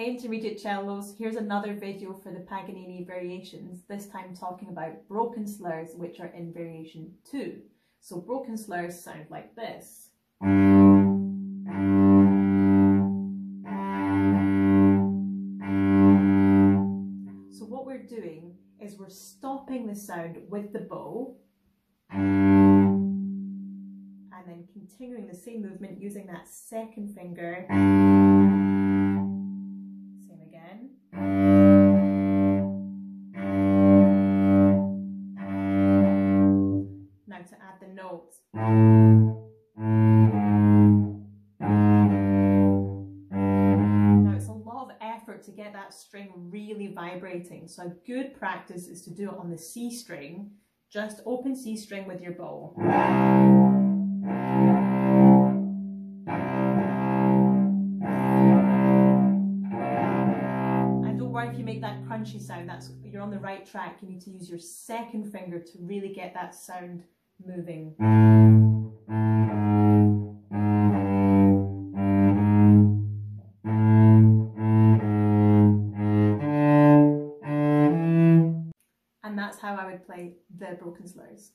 Hey intermediate cellos, here's another video for the Paganini variations, this time talking about broken slurs which are in variation 2. So broken slurs sound like this. So what we're doing is we're stopping the sound with the bow and then continuing the same movement using that second finger notes. Mm-hmm. Now it's a lot of effort to get that string really vibrating, so a good practice is to do it on the C string, just open C string with your bow. And don't worry if you make that crunchy sound, that's you're on the right track. You need to use your second finger to really get that sound moving. And that's how I would play the broken slurs.